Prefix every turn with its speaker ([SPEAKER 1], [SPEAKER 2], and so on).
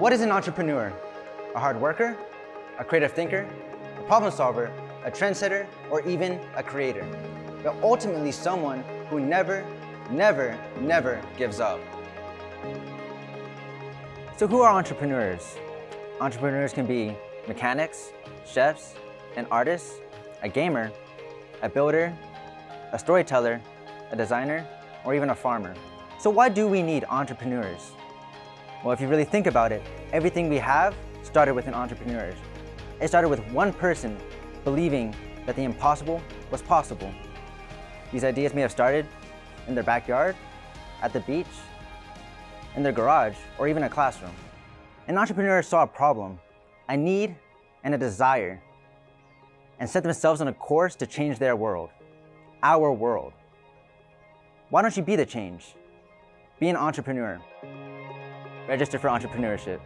[SPEAKER 1] What is an entrepreneur? A hard worker? A creative thinker? A problem solver? A trendsetter? Or even a creator? But ultimately someone who never, never, never gives up. So who are entrepreneurs? Entrepreneurs can be mechanics, chefs, an artist, a gamer, a builder, a storyteller, a designer, or even a farmer. So why do we need entrepreneurs? Well, if you really think about it, everything we have started with an entrepreneur. It started with one person believing that the impossible was possible. These ideas may have started in their backyard, at the beach, in their garage, or even a classroom. An entrepreneur saw a problem, a need, and a desire, and set themselves on a course to change their world, our world. Why don't you be the change? Be an entrepreneur. Register for entrepreneurship.